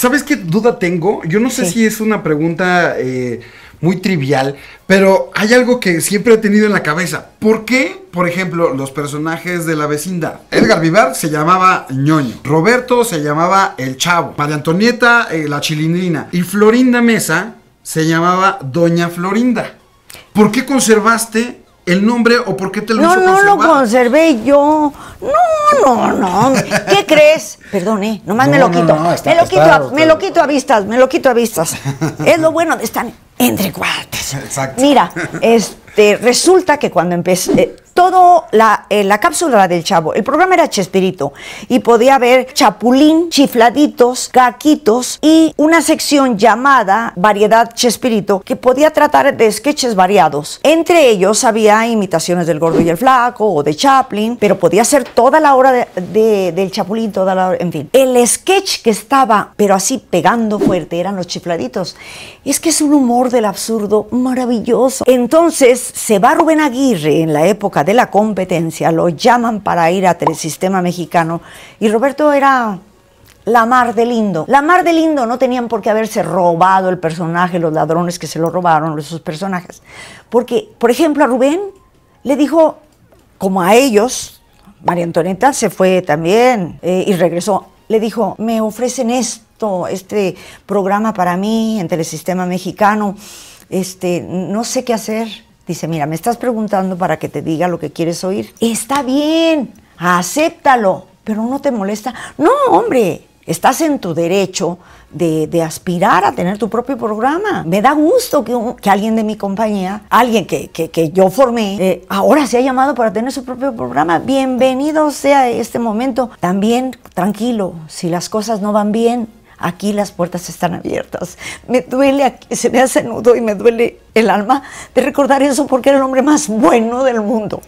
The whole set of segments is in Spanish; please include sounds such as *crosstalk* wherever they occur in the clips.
¿Sabes qué duda tengo? Yo no sé Sí. si es una pregunta eh, muy trivial, pero hay algo que siempre he tenido en la cabeza. ¿Por qué, por ejemplo, los personajes de la vecindad? Edgar Vivar se llamaba ñoño, Roberto se llamaba el chavo, María Antonieta eh, la chilindrina y Florinda Mesa se llamaba Doña Florinda. ¿Por qué conservaste el nombre o por qué te lo No, hizo no lo conservé yo. No, no, no. ¿Qué *laughs* crees? Perdón, eh. Nomás me No, lo no, quito. no, está- me lo está- quito, a, está- me lo quito a vistas, me lo quito a vistas. *laughs* es lo bueno de estar entre cuartos. Exacto. Mira, este, resulta que cuando empecé, todo la, eh, la cápsula del chavo, el programa era Chespirito y podía haber chapulín, chifladitos, caquitos y una sección llamada Variedad Chespirito que podía tratar de sketches variados. Entre ellos había imitaciones del gordo y el flaco o de Chaplin, pero podía ser toda la hora de- del chapulín, toda la hora, en fin. El sketch que estaba, pero así pegando fuerte, eran los chifladitos. Es que es un humor del absurdo maravilloso. Entonces se va Rubén Aguirre en la época de la competencia, lo llaman para ir a Telesistema Mexicano y Roberto era la mar de lindo. La mar de lindo no tenían por qué haberse robado el personaje, los ladrones que se lo robaron, esos personajes. Porque, por ejemplo, a Rubén le dijo, como a ellos, María Antonieta se fue también eh, y regresó. Le dijo, me ofrecen esto, este programa para mí en Telesistema Mexicano. Este, no sé qué hacer. Dice, mira, me estás preguntando para que te diga lo que quieres oír. Está bien, acéptalo, pero no te molesta. No, hombre, estás en tu derecho de, de aspirar a tener tu propio programa. Me da gusto que, un- que alguien de mi compañía, alguien que, que- que yo formé, eh, ahora se ha llamado para tener su propio programa. Bienvenido sea este momento. También, tranquilo, si las cosas no van bien, Aquí las puertas están abiertas. Me duele, se me hace nudo y me duele el alma de recordar eso porque era el hombre más bueno del mundo.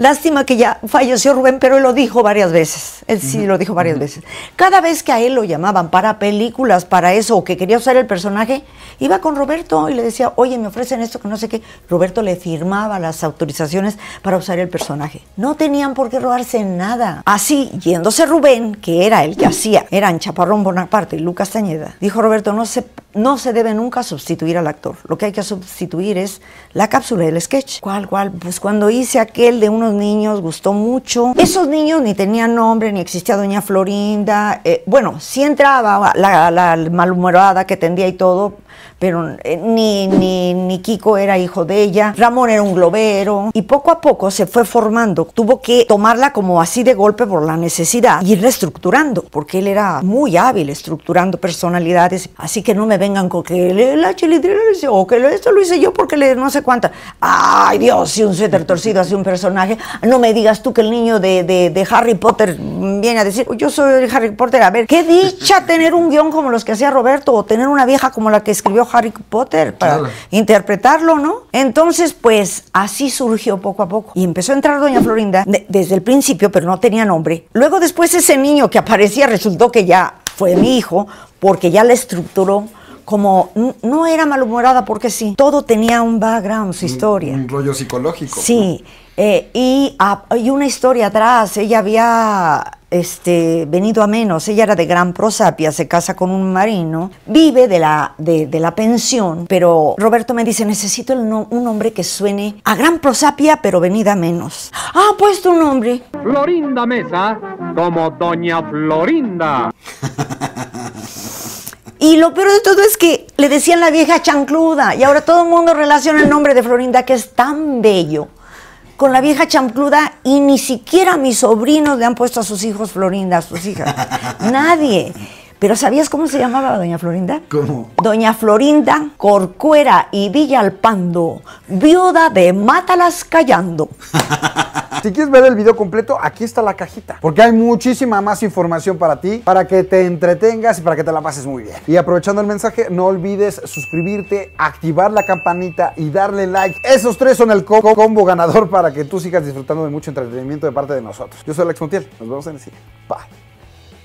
Lástima que ya falleció Rubén, pero él lo dijo varias veces. Él sí lo dijo varias veces. Cada vez que a él lo llamaban para películas, para eso, o que quería usar el personaje, iba con Roberto y le decía, oye, me ofrecen esto que no sé qué. Roberto le firmaba las autorizaciones para usar el personaje. No tenían por qué robarse nada. Así, yéndose Rubén, que era el que hacía, eran Chaparrón Bonaparte y Lucas Tañeda, dijo Roberto, no se, no se debe nunca sustituir al actor. Lo que hay que sustituir es la cápsula del sketch. ¿Cuál, cuál? Pues cuando hice aquel de unos niños, gustó mucho. Esos niños ni tenían nombre, ni existía Doña Florinda. eh, bueno, sí entraba la, la malhumorada que tendía y todo, pero eh, ni, ni, ni Kiko era hijo de ella, Ramón era un globero, y poco a poco se fue formando. Tuvo que tomarla como así de golpe por la necesidad y ir reestructurando, porque él era muy hábil estructurando personalidades. Así que no me vengan con que la chilindrina le hizo, o que lo- esto lo hice yo porque le no sé cuánta. Ay, Dios, si un suéter torcido hace un personaje, no me digas tú que el niño de, de- de Harry Potter viene a decir, yo soy Harry Potter. A ver, qué dicha tener un guion como los que hacía Roberto, o tener una vieja como la que escribió Harry Potter para Claro. interpretarlo, ¿no? Entonces, pues así surgió poco a poco. Y empezó a entrar Doña Florinda de- desde el principio, pero no tenía nombre. Luego, después, ese niño que aparecía resultó que ya fue mi hijo, porque ya la estructuró como no era malhumorada porque sí, todo tenía un background, su historia. Un rollo psicológico. Sí, eh, y, y una historia atrás, ella había este, venido a menos, ella era de Gran Prosapia, se casa con un marino, vive de la, de, de la pensión, pero Roberto me dice, necesito el no- un nombre que suene a Gran Prosapia, pero venida a menos. Ah, puesto un nombre. Florinda Mesa como Doña Florinda. *laughs* Y lo peor de todo es que le decían la vieja chancluda y ahora todo el mundo relaciona el nombre de Florinda, que es tan bello, con la vieja chancluda y ni siquiera mis sobrinos le han puesto a sus hijos Florinda, a sus hijas. *laughs* Nadie. Pero ¿sabías cómo se llamaba doña Florinda? ¿Cómo? Doña Florinda Corcuera y Villalpando, viuda de Mátalas Callando. *laughs* Si quieres ver el video completo, aquí está la cajita. Porque hay muchísima más información para ti, para que te entretengas y para que te la pases muy bien. Y aprovechando el mensaje, no olvides suscribirte, activar la campanita y darle like. Esos tres son el co- combo ganador para que tú sigas disfrutando de mucho entretenimiento de parte de nosotros. Yo soy Alex Montiel. Nos vemos en el siguiente. Bye.